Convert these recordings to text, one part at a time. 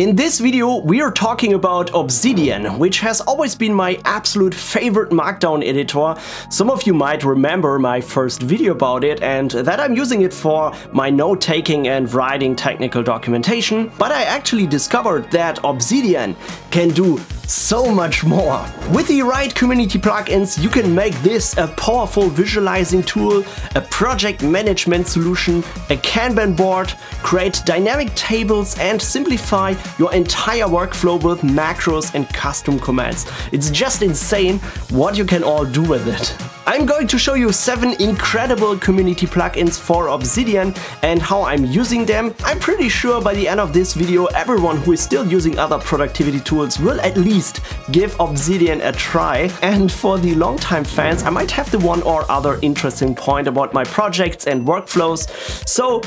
In this video we are talking about Obsidian, which has always been my absolute favorite markdown editor. Some of you might remember my first video about it and that I'm using it for my note-taking and writing technical documentation, but I actually discovered that Obsidian can do so much more. With the right community plugins, you can make this a powerful visualizing tool, a project management solution, a Kanban board, create dynamic tables and simplify your entire workflow with macros and custom commands. It's just insane what you can all do with it. I'm going to show you 7 incredible community plugins for Obsidian and how I'm using them. I'm pretty sure by the end of this video everyone who is still using other productivity tools will at least give Obsidian a try and for the longtime fans I might have the one or other interesting point about my projects and workflows. So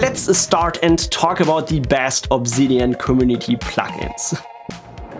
let's start and talk about the best Obsidian community plugins.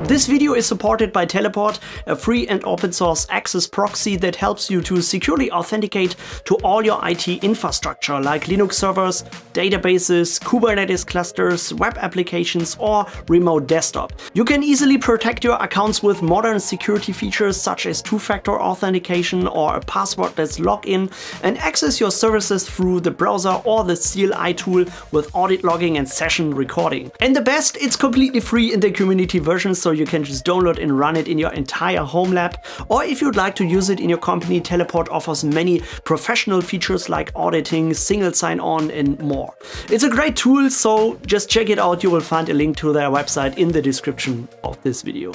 This video is supported by Teleport, a free and open source access proxy that helps you to securely authenticate to all your IT infrastructure like Linux servers, databases, Kubernetes clusters, web applications or remote desktop. You can easily protect your accounts with modern security features such as two-factor authentication or a passwordless login and access your services through the browser or the CLI tool with audit logging and session recording. And the best, it's completely free in the community version so you can just download and run it in your entire home lab. Or if you'd like to use it in your company, Teleport offers many professional features like auditing, single sign-on and more. It's a great tool, so just check it out. You will find a link to their website in the description of this video.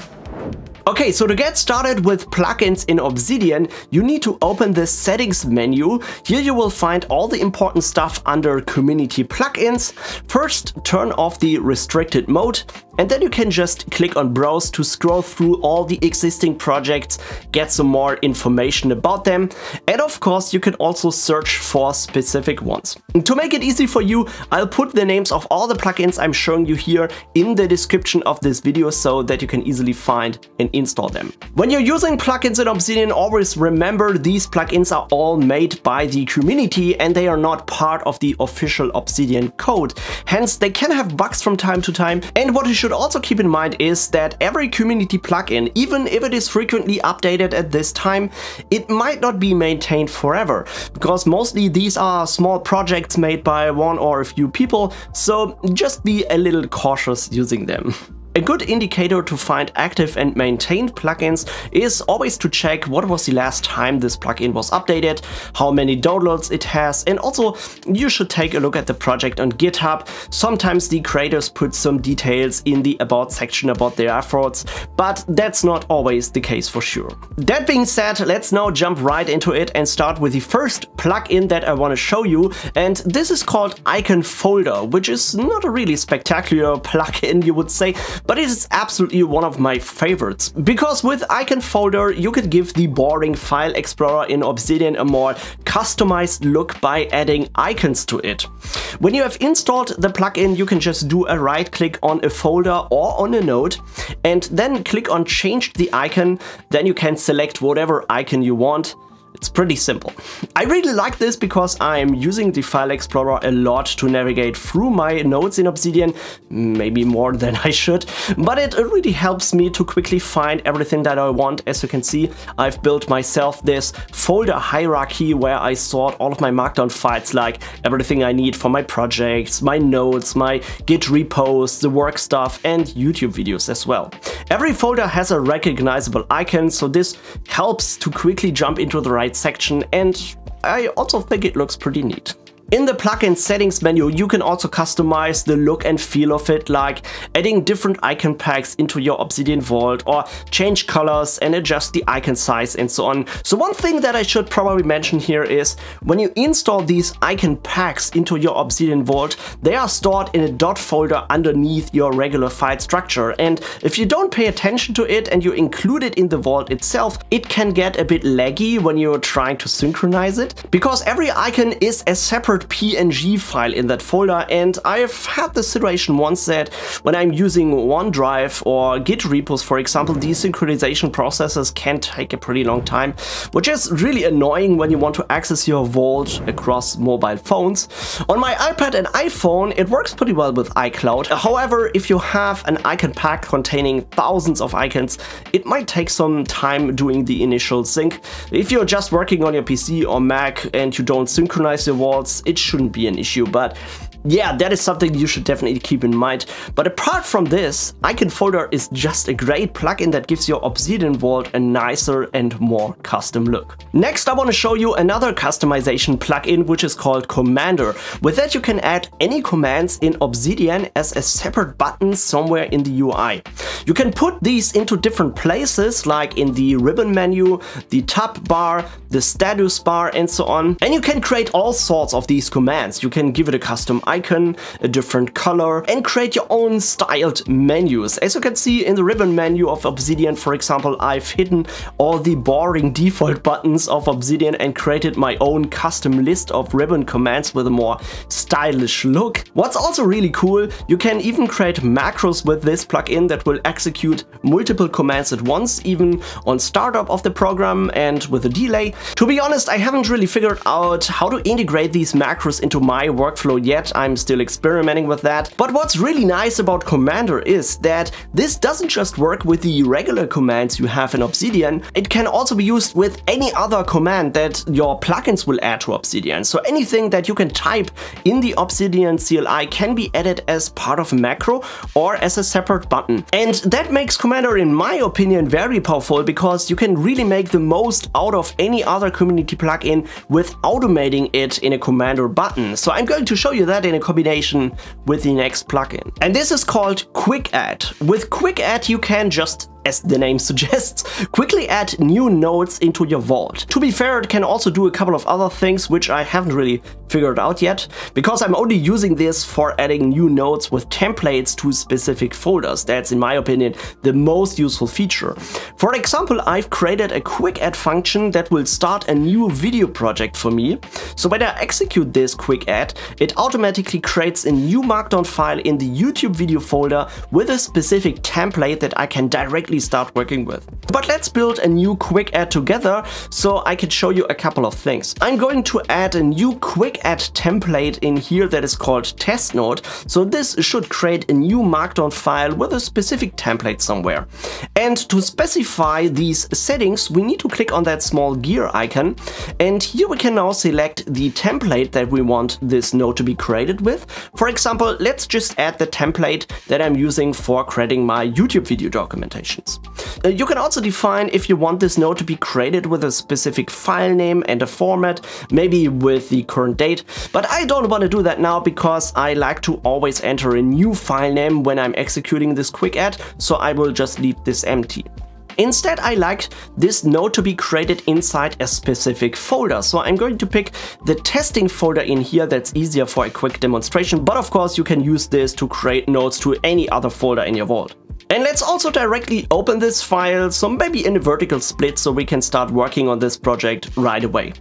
Okay, so to get started with plugins in Obsidian, you need to open the settings menu. Here you will find all the important stuff under community plugins. First, turn off the restricted mode and then you can just click on browse to scroll through all the existing projects, get some more information about them. And of course, you can also search for specific ones. To make it easy for you, I'll put the names of all the plugins I'm showing you here in the description of this video so that you can easily find and install them. When you're using plugins in Obsidian, always remember these plugins are all made by the community and they are not part of the official Obsidian code. Hence, they can have bugs from time to time. And what you should also keep in mind is that every community plugin, even if it is frequently updated at this time, it might not be maintained forever, because mostly these are small projects made by one or a few people, so just be a little cautious using them. A good indicator to find active and maintained plugins is always to check what was the last time this plugin was updated, how many downloads it has, and also you should take a look at the project on GitHub. Sometimes the creators put some details in the about section about their efforts, but that's not always the case for sure. That being said, let's now jump right into it and start with the first plugin that I want to show you, and this is called Icon Folder, which is not a really spectacular plugin, you would say, but it is absolutely one of my favorites. Because with Icon Folder, you could give the boring file explorer in Obsidian a more customized look by adding icons to it. When you have installed the plugin, you can just do a right click on a folder or on a node and then click on change the icon. Then you can select whatever icon you want it's pretty simple. I really like this because I'm using the File Explorer a lot to navigate through my notes in Obsidian, maybe more than I should, but it really helps me to quickly find everything that I want. As you can see, I've built myself this folder hierarchy where I sort all of my Markdown files like everything I need for my projects, my notes, my Git repos, the work stuff, and YouTube videos as well. Every folder has a recognizable icon, so this helps to quickly jump into the right section and I also think it looks pretty neat. In the plugin settings menu, you can also customize the look and feel of it, like adding different icon packs into your Obsidian Vault or change colors and adjust the icon size and so on. So one thing that I should probably mention here is when you install these icon packs into your Obsidian Vault, they are stored in a dot folder underneath your regular file structure. And if you don't pay attention to it and you include it in the vault itself, it can get a bit laggy when you're trying to synchronize it because every icon is a separate PNG file in that folder and I've had the situation once that when I'm using OneDrive or Git repos for example, these synchronization processes can take a pretty long time, which is really annoying when you want to access your vault across mobile phones. On my iPad and iPhone it works pretty well with iCloud, however if you have an icon pack containing thousands of icons, it might take some time doing the initial sync. If you're just working on your PC or Mac and you don't synchronize your vaults, it shouldn't be an issue, but yeah, that is something you should definitely keep in mind. But apart from this, Icon Folder is just a great plugin that gives your Obsidian Vault a nicer and more custom look. Next, I want to show you another customization plugin which is called Commander. With that you can add any commands in Obsidian as a separate button somewhere in the UI. You can put these into different places like in the ribbon menu, the tab bar, the status bar and so on. And you can create all sorts of these commands. You can give it a custom icon, a different color, and create your own styled menus. As you can see in the ribbon menu of Obsidian, for example, I've hidden all the boring default buttons of Obsidian and created my own custom list of ribbon commands with a more stylish look. What's also really cool, you can even create macros with this plugin that will execute multiple commands at once, even on startup of the program and with a delay. To be honest, I haven't really figured out how to integrate these macros into my workflow yet. I'm still experimenting with that. But what's really nice about Commander is that this doesn't just work with the regular commands you have in Obsidian, it can also be used with any other command that your plugins will add to Obsidian. So anything that you can type in the Obsidian CLI can be added as part of a macro or as a separate button. And that makes Commander, in my opinion, very powerful because you can really make the most out of any other community plugin with automating it in a Commander button. So I'm going to show you that in a combination with the next plugin. And this is called Quick Add. With Quick Add you can just as the name suggests, quickly add new nodes into your vault. To be fair, it can also do a couple of other things which I haven't really figured out yet, because I'm only using this for adding new nodes with templates to specific folders. That's, in my opinion, the most useful feature. For example, I've created a quick add function that will start a new video project for me. So when I execute this quick add, it automatically creates a new markdown file in the YouTube video folder with a specific template that I can directly start working with. But let's build a new quick add together so I can show you a couple of things. I'm going to add a new quick add template in here that is called test node. So this should create a new markdown file with a specific template somewhere. And to specify these settings, we need to click on that small gear icon. And here we can now select the template that we want this node to be created with. For example, let's just add the template that I'm using for creating my YouTube video documentation. Uh, you can also define if you want this node to be created with a specific file name and a format, maybe with the current date, but I don't want to do that now because I like to always enter a new file name when I'm executing this quick add, so I will just leave this empty. Instead, I like this node to be created inside a specific folder. So I'm going to pick the testing folder in here that's easier for a quick demonstration. But of course, you can use this to create nodes to any other folder in your vault. And let's also directly open this file, so maybe in a vertical split so we can start working on this project right away.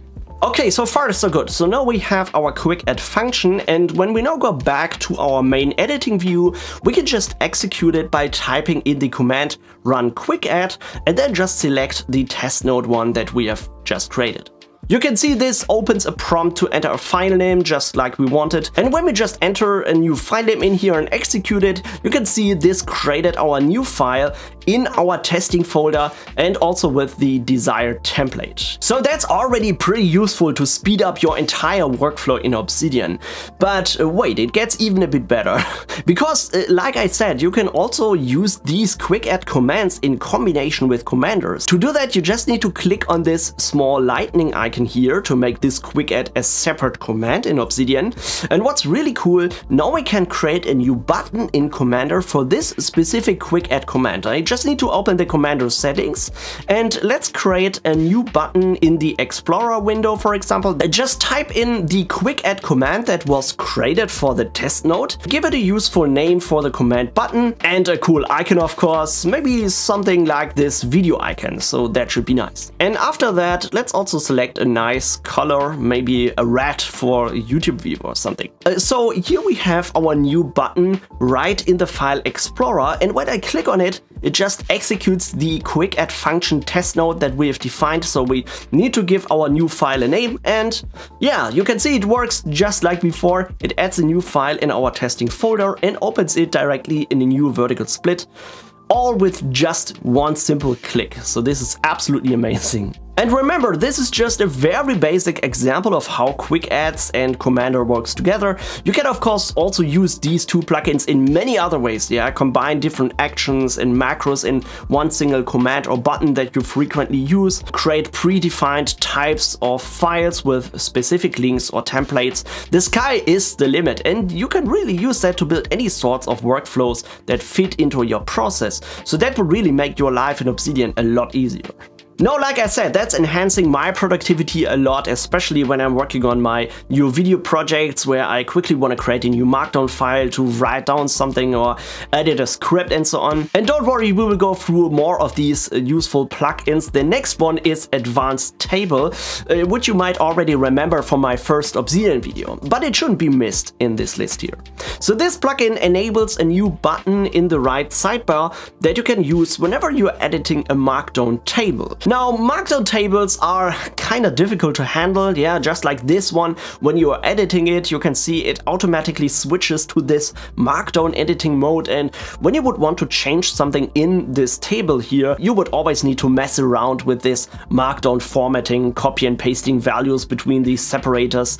Okay, so far so good. So now we have our quick add function and when we now go back to our main editing view, we can just execute it by typing in the command run quick add and then just select the test node one that we have just created. You can see this opens a prompt to enter a file name just like we wanted. And when we just enter a new file name in here and execute it, you can see this created our new file in our testing folder and also with the desired template. So that's already pretty useful to speed up your entire workflow in Obsidian. But uh, wait, it gets even a bit better. because uh, like I said, you can also use these quick add commands in combination with commanders. To do that, you just need to click on this small lightning icon icon here to make this quick add a separate command in Obsidian. And what's really cool, now we can create a new button in Commander for this specific quick add command. I just need to open the Commander settings and let's create a new button in the Explorer window, for example. Just type in the quick add command that was created for the test node, give it a useful name for the command button and a cool icon, of course, maybe something like this video icon, so that should be nice. And after that, let's also select a nice color, maybe a red for YouTube view or something. Uh, so here we have our new button right in the File Explorer and when I click on it, it just executes the quick add function test node that we have defined. So we need to give our new file a name and yeah, you can see it works just like before. It adds a new file in our testing folder and opens it directly in a new vertical split all with just one simple click. So this is absolutely amazing. And remember, this is just a very basic example of how Quick Adds and Commander works together. You can of course also use these two plugins in many other ways, yeah, combine different actions and macros in one single command or button that you frequently use, create predefined types of files with specific links or templates. The sky is the limit and you can really use that to build any sorts of workflows that fit into your process. So that would really make your life in Obsidian a lot easier. No, like I said, that's enhancing my productivity a lot, especially when I'm working on my new video projects where I quickly want to create a new markdown file to write down something or edit a script and so on. And don't worry, we will go through more of these uh, useful plugins. The next one is Advanced Table, uh, which you might already remember from my first Obsidian video, but it shouldn't be missed in this list here. So this plugin enables a new button in the right sidebar that you can use whenever you're editing a markdown table. Now, markdown tables are kind of difficult to handle, yeah, just like this one. When you are editing it, you can see it automatically switches to this markdown editing mode and when you would want to change something in this table here, you would always need to mess around with this markdown formatting, copy and pasting values between these separators.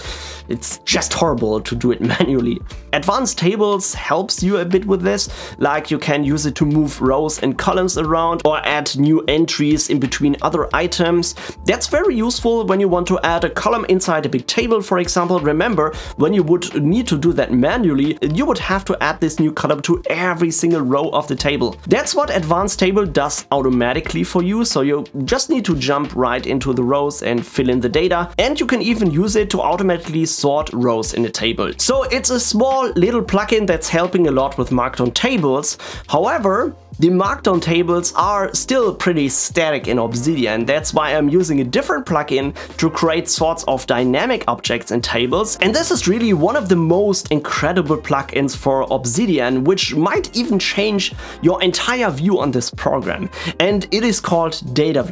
It's just horrible to do it manually. Advanced tables helps you a bit with this, like you can use it to move rows and columns around or add new entries in between other items. That's very useful when you want to add a column inside a big table, for example. Remember, when you would need to do that manually, you would have to add this new column to every single row of the table. That's what Advanced Table does automatically for you, so you just need to jump right into the rows and fill in the data. And you can even use it to automatically sort rows in a table. So it's a small little plugin that's helping a lot with Markdown tables. However, the markdown tables are still pretty static in Obsidian, that's why I'm using a different plugin to create sorts of dynamic objects and tables. And this is really one of the most incredible plugins for Obsidian, which might even change your entire view on this program. And it is called Data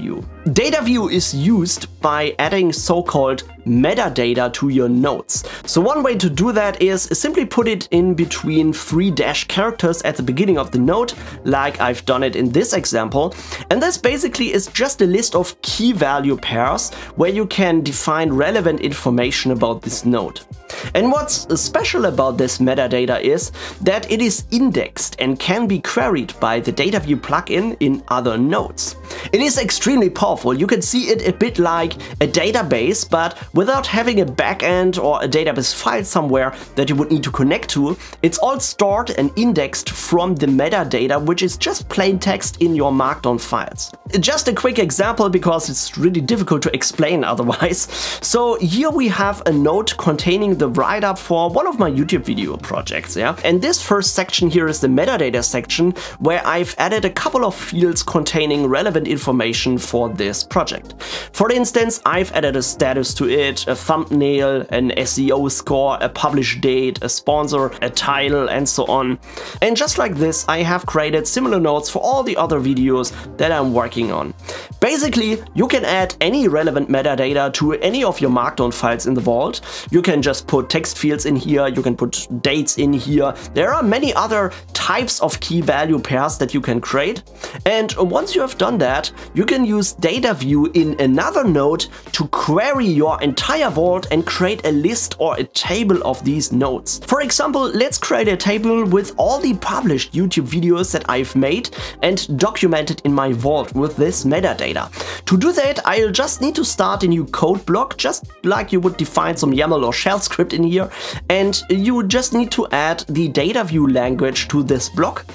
View. Data View is used by adding so-called metadata to your nodes. So one way to do that is simply put it in between three dash characters at the beginning of the node, like I've done it in this example. And this basically is just a list of key value pairs where you can define relevant information about this node. And what's special about this metadata is that it is indexed and can be queried by the DataView plugin in other nodes. It is extremely powerful, you can see it a bit like a database, but without having a backend or a database file somewhere that you would need to connect to, it's all stored and indexed from the metadata, which is just plain text in your markdown files. Just a quick example because it's really difficult to explain otherwise. So here we have a node containing the write-up for one of my YouTube video projects, yeah? And this first section here is the metadata section where I've added a couple of fields containing relevant information for this project. For instance, I've added a status to it, a thumbnail, an SEO score, a publish date, a sponsor, a title, and so on. And just like this, I have created similar notes for all the other videos that I'm working on. Basically, you can add any relevant metadata to any of your Markdown files in the vault. You can just put text fields in here, you can put dates in here. There are many other types of key value pairs that you can create. And once you have done that, you can use data view in another node to query your entire vault and create a list or a table of these nodes. For example, let's create a table with all the published YouTube videos that I've made and documented in my vault with this metadata. To do that, I'll just need to start a new code block, just like you would define some YAML or shell script in here, and you just need to add the data view language to this block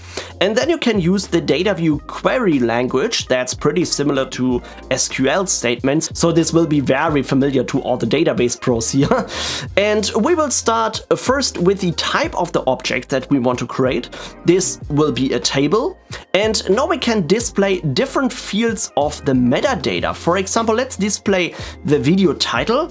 And then you can use the DataView query language that's pretty similar to SQL statements. So this will be very familiar to all the database pros here. and we will start first with the type of the object that we want to create. This will be a table. And now we can display different fields of the metadata. For example, let's display the video title,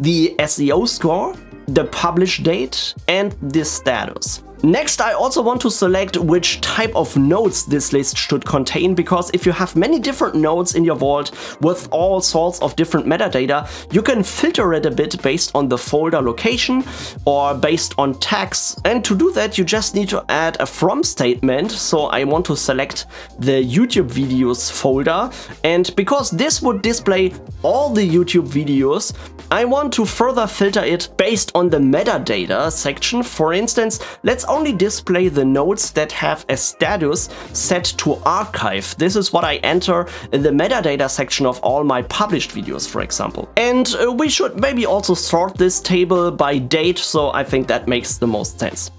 the SEO score, the publish date and the status. Next, I also want to select which type of nodes this list should contain, because if you have many different nodes in your vault with all sorts of different metadata, you can filter it a bit based on the folder location or based on tags. And to do that, you just need to add a from statement. So I want to select the YouTube videos folder. And because this would display all the YouTube videos, I want to further filter it based on the metadata section. For instance, let's only display the nodes that have a status set to archive. This is what I enter in the metadata section of all my published videos, for example. And uh, we should maybe also sort this table by date, so I think that makes the most sense.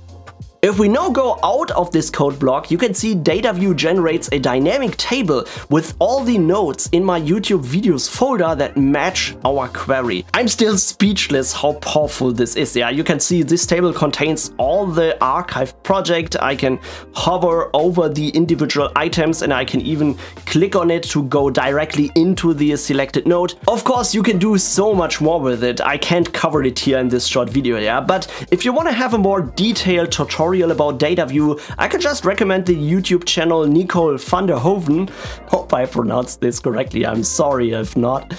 If we now go out of this code block, you can see DataView generates a dynamic table with all the nodes in my YouTube videos folder that match our query. I'm still speechless how powerful this is. Yeah, you can see this table contains all the archive project. I can hover over the individual items and I can even click on it to go directly into the selected node. Of course, you can do so much more with it. I can't cover it here in this short video, yeah, but if you want to have a more detailed tutorial tutorial about DataView, I can just recommend the YouTube channel Nicole van der Hoven. Hope I pronounced this correctly, I'm sorry if not.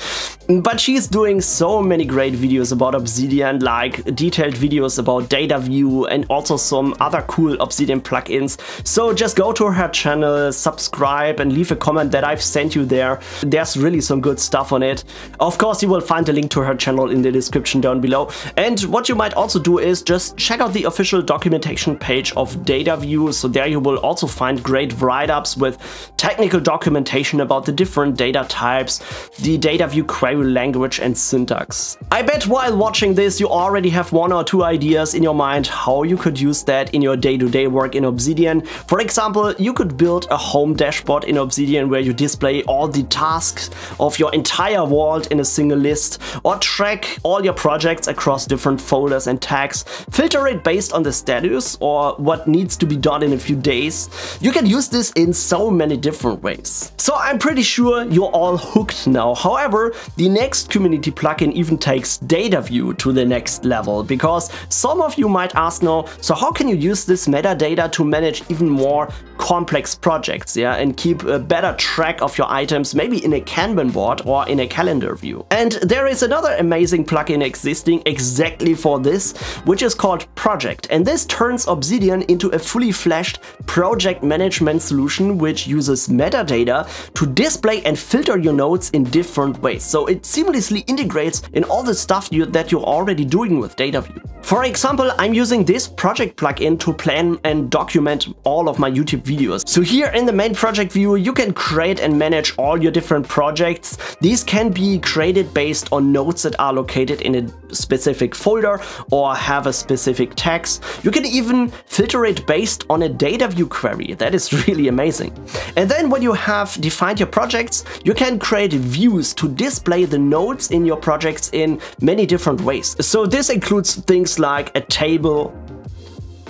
But she's doing so many great videos about Obsidian, like detailed videos about DataView and also some other cool Obsidian plugins. So just go to her channel, subscribe and leave a comment that I've sent you there. There's really some good stuff on it. Of course, you will find a link to her channel in the description down below. And what you might also do is just check out the official documentation page of data DataView. So there you will also find great write-ups with technical documentation about the different data types, the DataView query language and syntax. I bet while watching this you already have one or two ideas in your mind how you could use that in your day-to-day -day work in Obsidian. For example, you could build a home dashboard in Obsidian where you display all the tasks of your entire world in a single list or track all your projects across different folders and tags, filter it based on the status or what needs to be done in a few days. You can use this in so many different ways. So I'm pretty sure you're all hooked now. However, the next community plugin even takes DataView to the next level because some of you might ask now, so how can you use this metadata to manage even more complex projects, yeah, and keep a better track of your items, maybe in a Kanban board or in a calendar view. And there is another amazing plugin existing exactly for this, which is called Project. And this turns Obsidian into a fully fleshed project management solution which uses metadata to display and filter your nodes in different ways. So it seamlessly integrates in all the stuff you, that you're already doing with DataView. For example, I'm using this project plugin to plan and document all of my YouTube videos. So here in the main project view, you can create and manage all your different projects. These can be created based on nodes that are located in a specific folder or have a specific tags. You can even filter it based on a data view query. That is really amazing. And then when you have defined your projects, you can create views to display the nodes in your projects in many different ways. So this includes things like a table,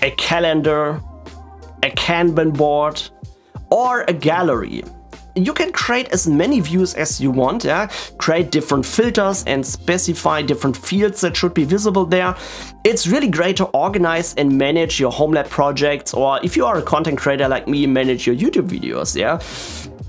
a calendar, a Kanban board, or a gallery. You can create as many views as you want, yeah? create different filters and specify different fields that should be visible there. It's really great to organize and manage your home lab projects or if you are a content creator like me, manage your YouTube videos, yeah?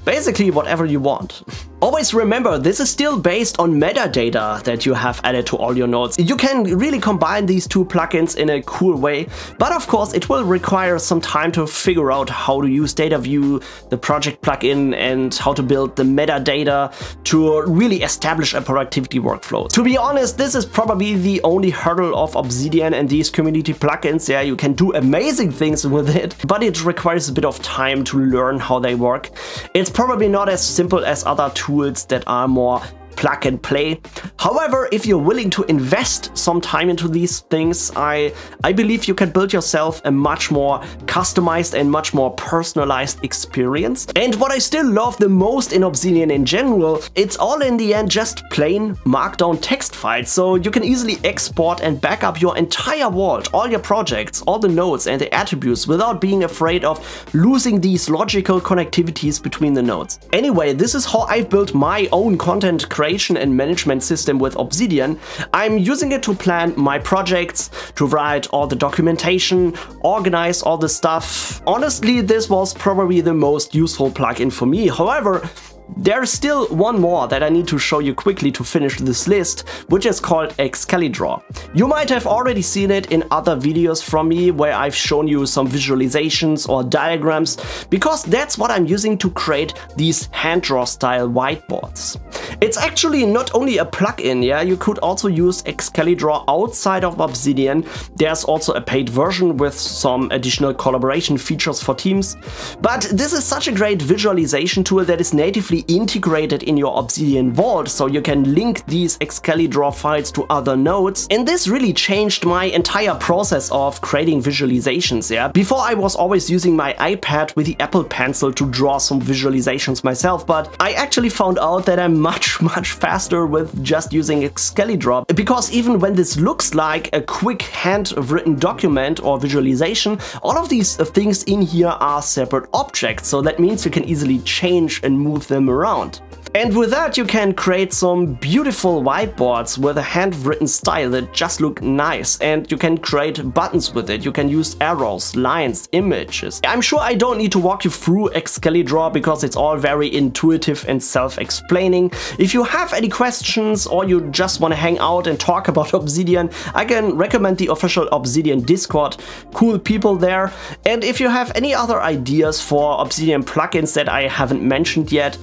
Basically whatever you want. Always remember, this is still based on metadata that you have added to all your nodes. You can really combine these two plugins in a cool way, but of course it will require some time to figure out how to use DataView, the project plugin, and how to build the metadata to really establish a productivity workflow. To be honest, this is probably the only hurdle of Obsidian and these community plugins. Yeah, you can do amazing things with it, but it requires a bit of time to learn how they work. It's probably not as simple as other tools tools that are more plug and play. However, if you're willing to invest some time into these things, I, I believe you can build yourself a much more customized and much more personalized experience. And what I still love the most in Obsidian in general, it's all in the end just plain markdown text files, so you can easily export and back up your entire vault, all your projects, all the nodes and the attributes without being afraid of losing these logical connectivities between the nodes. Anyway, this is how I've built my own content creation and management system with Obsidian. I'm using it to plan my projects, to write all the documentation, organize all the stuff. Honestly, this was probably the most useful plugin for me. However, there's still one more that I need to show you quickly to finish this list, which is called Excalidraw. You might have already seen it in other videos from me where I've shown you some visualizations or diagrams, because that's what I'm using to create these hand draw style whiteboards. It's actually not only a plugin, yeah, you could also use Excalidraw outside of Obsidian. There's also a paid version with some additional collaboration features for teams. But this is such a great visualization tool that is natively integrated in your Obsidian Vault, so you can link these Excalidraw files to other nodes. And this really changed my entire process of creating visualizations, yeah. Before I was always using my iPad with the Apple Pencil to draw some visualizations myself, but I actually found out that I'm much much, much faster with just using Excalidraw. Because even when this looks like a quick handwritten document or visualization, all of these things in here are separate objects. So that means you can easily change and move them around. And with that you can create some beautiful whiteboards with a handwritten style that just look nice and you can create buttons with it, you can use arrows, lines, images. I'm sure I don't need to walk you through Excalidraw because it's all very intuitive and self-explaining. If you have any questions or you just want to hang out and talk about Obsidian, I can recommend the official Obsidian Discord, cool people there. And if you have any other ideas for Obsidian plugins that I haven't mentioned yet,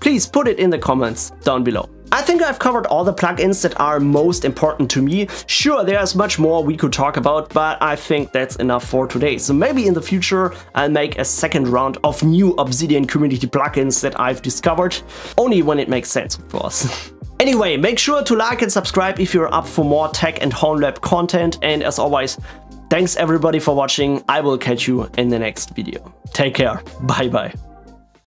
please put it in the comments down below. I think I've covered all the plugins that are most important to me. Sure, there's much more we could talk about, but I think that's enough for today. So maybe in the future I'll make a second round of new Obsidian community plugins that I've discovered, only when it makes sense, of course. anyway, make sure to like and subscribe if you're up for more tech and home lab content, and as always, thanks everybody for watching. I will catch you in the next video. Take care. Bye bye.